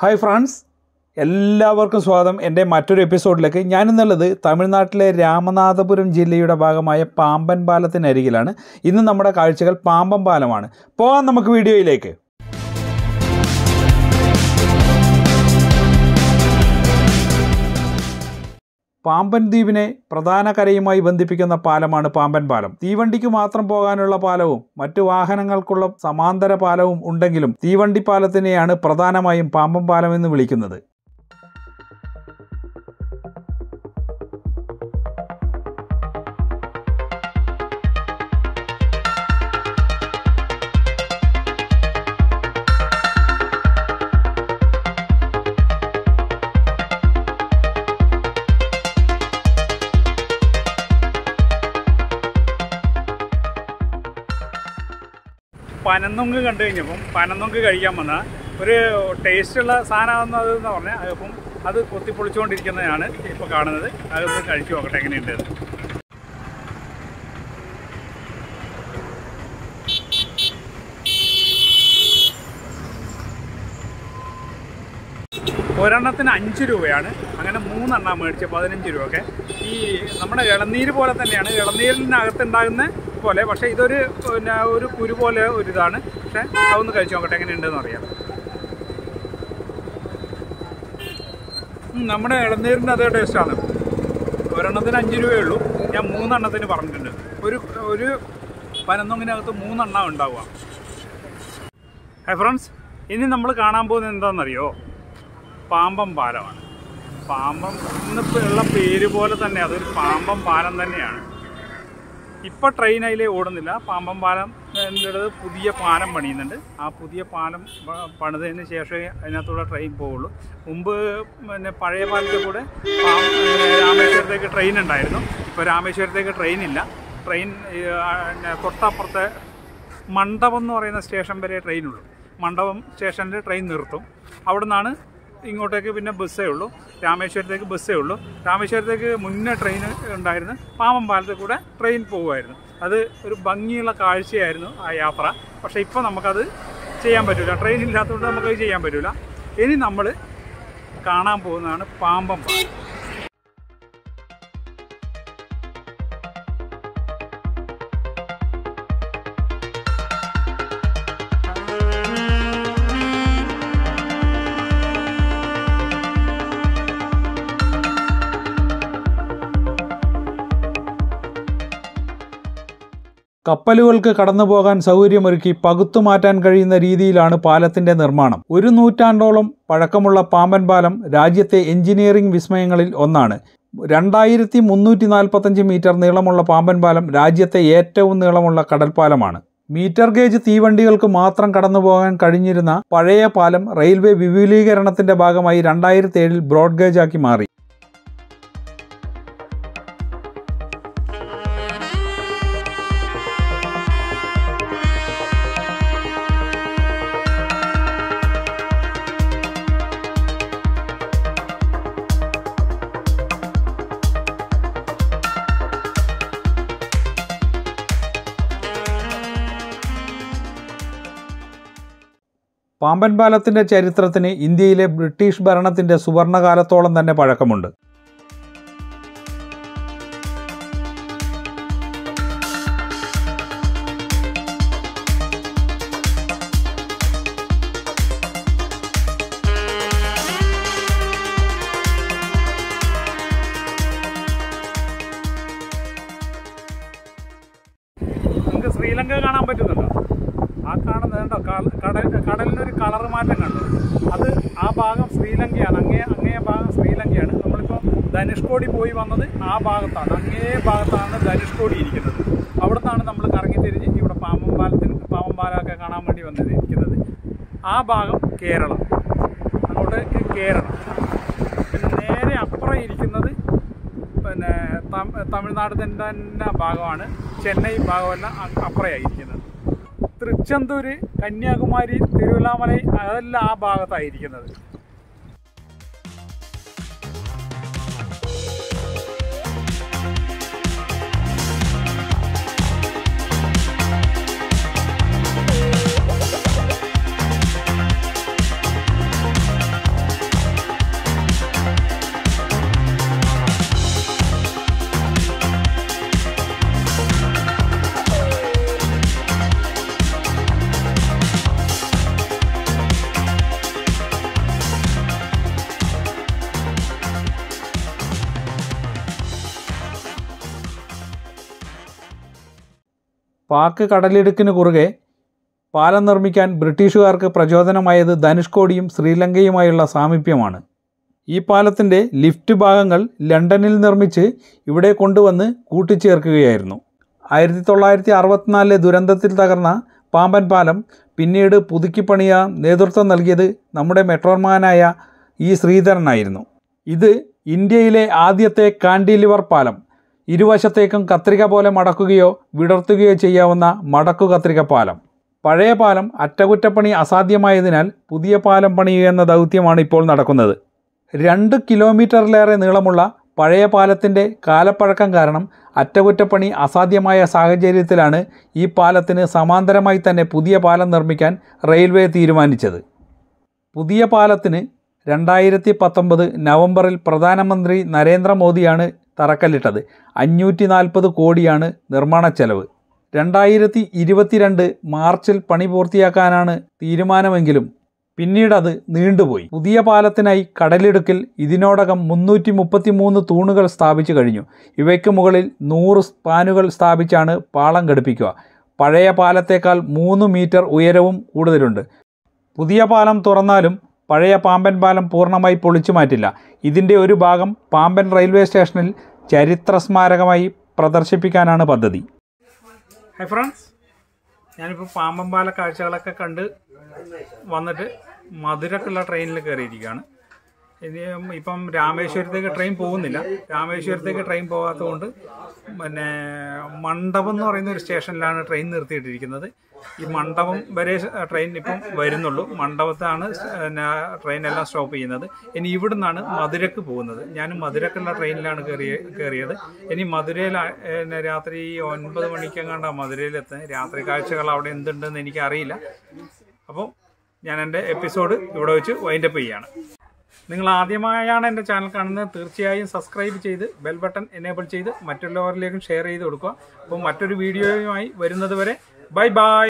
Hi friends എല്ലാവർക്കും സ്വാഗതം. എന്റെ മറ്റൊരു എപ്പിസോഡിലേക്ക് ഞാനിന്നുള്ളത് തമിഴ്നാട്ടിലെ രാമനാഥപുരം ജില്ലയുടെ ഭാഗമായ പാമ്പൻ പാലത്തിനരികിലാണ്. ഇന്ന് നമ്മുടെ കാഴ്ചകൾ പാമ്പൻ പാലമാണ്. പോകാം നമുക്ക് വീഡിയോയിലേക്ക്. പാമ്പൻ ദ്വീപിനെ പ്രധാന കരയുമായി ബന്ധിപ്പിക്കുന്ന പാലമാണ് പാമ്പൻ പാലം. തീവണ്ടിക്ക് മാത്രം പോകാനുള്ള പാലവും മറ്റു വാഹനങ്ങൾക്കുള്ള സമാന്തര പാലവും ഉണ്ടെങ്കിലും തീവണ്ടി പാലത്തിനെയാണ് പ്രധാനമായും പാമ്പൻ പാലം എന്ന് വിളിക്കുന്നത്. പനന്നൊങ്ക് കണ്ടു കഴിഞ്ഞപ്പം പനന്നൊങ്ക് കഴിക്കാൻ വന്ന ഒരു ടേസ്റ്റുള്ള സാധനമാകുന്നത് എന്ന് പറഞ്ഞാൽ അതിപ്പം അത് കൊത്തിപ്പൊളിച്ചുകൊണ്ടിരിക്കുന്നതാണ് ഇപ്പോൾ കാണുന്നത്. അതൊന്ന് കഴിച്ചു നോക്കട്ടെ എങ്ങനെയുണ്ട് ഒരെണ്ണത്തിന് അഞ്ച് രൂപയാണ്. അങ്ങനെ മൂന്നെണ്ണം മേടിച്ച് പതിനഞ്ച് രൂപയൊക്കെ ഈ നമ്മുടെ ഇളനീര് പോലെ തന്നെയാണ്. ഇളനീരിനകത്തുണ്ടാകുന്ന പോലെ. പക്ഷേ ഇതൊരു പിന്നെ ഒരു കുരു പോലെ ഒരു ഇതാണ്. പക്ഷേ അതൊന്ന് കഴിച്ചു നോക്കട്ടെ എങ്ങനെയുണ്ടെന്ന് അറിയാം. നമ്മുടെ ഇളനീരിന്റെ അതേ ടേസ്റ്റാണ് ഒരെണ്ണത്തിന് അഞ്ച് രൂപയേ ഉള്ളൂ. ഞാൻ മൂന്നെണ്ണത്തിന് പറഞ്ഞിട്ടുണ്ട്. ഒരു ഒരു പനന്നൊങ്ങിനകത്ത് മൂന്നെണ്ണം ഉണ്ടാവുക. ഹൈ ഫ്രണ്ട്സ് ഇനി നമ്മൾ കാണാൻ പോകുന്നത് എന്താണെന്നറിയോ? പാമ്പം പാലമാണ്. പാമ്പം എന്നിപ്പോൾ ഉള്ള പേര് പോലെ തന്നെ അതൊരു പാമ്പം പാലം തന്നെയാണ്. ഇപ്പോൾ ട്രെയിൻ അതിലേ ഓടുന്നില്ല. പാമ്പം പാലം എന്നുള്ളത് പുതിയ പാലം പണിയുന്നുണ്ട്. ആ പുതിയ പാലം പണിതതിന് ശേഷമേ അതിനകത്തൂടെ ട്രെയിൻ പോവുള്ളൂ. മുമ്പ് പിന്നെ പഴയ പാലത്തിൽ കൂടെ രാമേശ്വരത്തേക്ക് ട്രെയിൻ ഉണ്ടായിരുന്നു. ഇപ്പോൾ രാമേശ്വരത്തേക്ക് ട്രെയിൻ ഇല്ല. ട്രെയിൻ തൊട്ടപ്പുറത്തെ മണ്ഡപം എന്ന് പറയുന്ന സ്റ്റേഷൻ വരെ ട്രെയിൻ ട്രെയിനുള്ളൂ മണ്ഡപം സ്റ്റേഷനിൽ ട്രെയിൻ നിർത്തും. അവിടെ നിന്നാണ് ഇങ്ങോട്ടേക്ക് പിന്നെ ബസ്സേ ഉള്ളൂ. രാമേശ്വരത്തേക്ക് ബസ്സേ ഉള്ളൂ. രാമേശ്വരത്തേക്ക് മുന്നേ ട്രെയിൻ ഉണ്ടായിരുന്നു പാമ്പം പാലത്തിൽ കൂടെ ട്രെയിൻ പോകുമായിരുന്നു അത് ഒരു ഭംഗിയുള്ള കാഴ്ചയായിരുന്നു ആ യാത്ര. പക്ഷേ ഇപ്പോൾ നമുക്കത് ചെയ്യാൻ പറ്റില്ല ട്രെയിൻ ഇല്ലാത്തതുകൊണ്ട് നമുക്കത് ചെയ്യാൻ പറ്റില്ല ഇനി നമ്മൾ കാണാൻ പോകുന്നതാണ് പാമ്പം പാലം കപ്പലുകൾക്ക് കടന്നുപോകാൻ സൗകര്യമൊരുക്കി പകുത്തു മാറ്റാൻ കഴിയുന്ന രീതിയിലാണ് പാലത്തിന്റെ നിർമ്മാണം. ഒരു നൂറ്റാണ്ടോളം പഴക്കമുള്ള പാമ്പൻ പാലം രാജ്യത്തെ എഞ്ചിനീയറിംഗ് വിസ്മയങ്ങളിൽ ഒന്നാണ്. രണ്ടായിരത്തി മുന്നൂറ്റി നാൽപ്പത്തഞ്ച് മീറ്റർ നീളമുള്ള പാമ്പൻ പാലം രാജ്യത്തെ ഏറ്റവും നീളമുള്ള കടൽപ്പാലമാണ്. മീറ്റർ ഗേജ് തീവണ്ടികൾക്ക് മാത്രം കടന്നുപോകാൻ കഴിഞ്ഞിരുന്ന പഴയ പാലം റെയിൽവേ വിപുലീകരണത്തിന്റെ ഭാഗമായി രണ്ടായിരത്തി ഏഴിൽ ബ്രോഡ് ആക്കി മാറി. പാമ്പൻ പാലത്തിന്റെ ചരിത്രത്തിന് ഇന്ത്യയിലെ ബ്രിട്ടീഷ് ഭരണത്തിന്റെ സുവർണകാലത്തോളം തന്നെ പഴക്കമുണ്ട്. ശ്രീലങ്ക കാണാൻ പറ്റുന്നുണ്ടോ? ആ കാണുന്നത് കണ്ടോ? കടൽ കടലിനൊരു കളർ മാറ്റം കണ്ടു. അത് ആ ഭാഗം ശ്രീലങ്കയാണ്. അങ്ങേ അങ്ങേ ഭാഗം ശ്രീലങ്കയാണ്. നമ്മളിപ്പോൾ ധനുഷ്കോടി പോയി വന്നത് ആ ഭാഗത്താണ്. അങ്ങേ ഭാഗത്താണ് ധനുഷ്കോടി ഇരിക്കുന്നത്. അവിടെ നിന്നാണ് നമ്മൾ കറങ്ങി തിരിഞ്ഞ് ഇവിടെ പാമ്പമ്പാലത്തിന് പാലത്തിന് പാമ്പൻ പാലമൊക്കെ കാണാൻ വേണ്ടി വന്നത് ഇരിക്കുന്നത്. ആ ഭാഗം കേരളം. അങ്ങോട്ട് കേരളം. പിന്നെ നേരെ അപ്പുറം ഇരിക്കുന്നത് പിന്നെ തമിഴ്നാട് തന്നെ ഭാഗമാണ്. ചെന്നൈ ഭാഗമല്ല അപ്പുറയായിരിക്കുന്നത് തൃച്ചന്തൂര് കന്യാകുമാരി തിരുവല്ലാമലൈ അതെല്ലാം ആ ഭാഗത്തായിരിക്കുന്നത്. പാക്ക് കടലിടുക്കിന് കുറുകെ പാലം നിർമ്മിക്കാൻ ബ്രിട്ടീഷുകാർക്ക് പ്രചോദനമായത് ധനുഷ്കോടിയും ശ്രീലങ്കയുമായുള്ള സാമീപ്യമാണ്. ഈ പാലത്തിന്റെ ലിഫ്റ്റ് ഭാഗങ്ങൾ ലണ്ടനിൽ നിർമ്മിച്ച് ഇവിടെ കൊണ്ടുവന്ന് കൂട്ടിച്ചേർക്കുകയായിരുന്നു. ആയിരത്തി തൊള്ളായിരത്തി അറുപത്തിനാലിലെ ദുരന്തത്തിൽ തകർന്ന പാമ്പൻ പാലം പിന്നീട് പുതുക്കിപ്പണിയ നേതൃത്വം നൽകിയത് നമ്മുടെ മെട്രോമാനായ ഈ ശ്രീധരനായിരുന്നു. ഇത് ഇന്ത്യയിലെ ആദ്യത്തെ കാൻഡിലിവർ പാലം. ഇരുവശത്തേക്കും കത്രിക പോലെ മടക്കുകയോ വിടർത്തുകയോ ചെയ്യാവുന്ന മടക്കു കത്രിക പാലം. പഴയ പാലം അറ്റകുറ്റപ്പണി അസാധ്യമായതിനാൽ പുതിയ പാലം പണിയുക എന്ന ദൗത്യമാണ് ഇപ്പോൾ നടക്കുന്നത്. രണ്ട് കിലോമീറ്ററിലേറെ നീളമുള്ള പഴയ പാലത്തിന്റെ കാലപ്പഴക്കം കാരണം അറ്റകുറ്റപ്പണി അസാധ്യമായ സാഹചര്യത്തിലാണ് ഈ പാലത്തിന് സമാന്തരമായി തന്നെ പുതിയ പാലം നിർമ്മിക്കാൻ റെയിൽവേ തീരുമാനിച്ചത്. പുതിയ പാലത്തിന് രണ്ടായിരത്തി പത്തൊമ്പത് നവംബറിൽ പ്രധാനമന്ത്രി നരേന്ദ്രമോദിയാണ് തറക്കല്ലിട്ടത്. അഞ്ഞൂറ്റി നാൽപ്പത് കോടിയാണ് നിർമ്മാണ ചെലവ്. രണ്ടായിരത്തി ഇരുപത്തിരണ്ട് മാർച്ചിൽ പണി പൂർത്തിയാക്കാനാണ് തീരുമാനമെങ്കിലും പിന്നീട് അത് നീണ്ടുപോയി. പുതിയ പാലത്തിനായി കടലിടുക്കിൽ ഇതിനോടകം മുന്നൂറ്റി മുപ്പത്തി മൂന്ന് തൂണുകൾ സ്ഥാപിച്ചു കഴിഞ്ഞു. ഇവയ്ക്ക് മുകളിൽ നൂറ് സ്പാനുകൾ സ്ഥാപിച്ചാണ് പാളം ഘടിപ്പിക്കുക. പഴയ പാലത്തേക്കാൾ മൂന്ന് മീറ്റർ ഉയരവും കൂടുതലുണ്ട്. പുതിയ പാലം തുറന്നാലും പഴയ പാമ്പൻ പാലം പൂർണമായി പൊളിച്ചു മാറ്റില്ല. ഇതിന്റെ ഒരു ഭാഗം പാമ്പൻ റെയിൽവേ സ്റ്റേഷനിൽ ചരിത്ര സ്മാരകമായി പ്രദർശിപ്പിക്കാനാണ് പദ്ധതി. ഹൈ ഫ്രണ്ട്സ് ഞാനിപ്പോൾ പാമ്പൻ പാല കാഴ്ചകളൊക്കെ കണ്ട് വന്നിട്ട് മധുരക്കുള്ള ട്രെയിനിൽ കയറിയിരിക്കുകയാണ് ഇപ്പം രാമേശ്വരത്തേക്ക് ട്രെയിൻ പോകുന്നില്ല. രാമേശ്വരത്തേക്ക് ട്രെയിൻ പോകാത്തതുകൊണ്ട് പിന്നെ മണ്ഡപം എന്ന് പറയുന്ന ഒരു സ്റ്റേഷനിലാണ് ട്രെയിൻ നിർത്തിയിട്ടിരിക്കുന്നത്. ഈ മണ്ഡപം വരെ ട്രെയിൻ ഇപ്പം വരുന്നുള്ളൂ. മണ്ഡപത്താണ് എല്ലാം സ്റ്റോപ്പ് ചെയ്യുന്നത്. ഇനി ഇവിടെ നിന്നാണ് മധുരക്ക് പോകുന്നത്. ഞാൻ മധുരക്കുള്ള ട്രെയിനിലാണ് കയറിയ കയറിയത് ഇനി മധുരയിൽ രാത്രി ഒൻപത് മണിക്കെങ്ങാണ്ടാണ് മധുരയിലെത്തുന്നത്. രാത്രി കാഴ്ചകൾ അവിടെ എന്തുണ്ടെന്ന് എനിക്കറിയില്ല. അപ്പോൾ ഞാൻ എന്റെ എപ്പിസോഡ് ഇവിടെ വെച്ച് വൈൻഡപ്പ് ചെയ്യുകയാണ്. നിങ്ങൾ ആദ്യമായാണ് എന്റെ ചാനൽ കാണുന്നത്. തീർച്ചയായും സബ്സ്ക്രൈബ് ചെയ്ത് ബെൽ ബട്ടൺ എനേബിൾ ചെയ്ത് മറ്റുള്ളവരിലേക്കും ഷെയർ ചെയ്ത് കൊടുക്കുക. അപ്പോൾ മറ്റൊരു വീഡിയോയുമായി വരുന്നത് വരെ. Bye bye.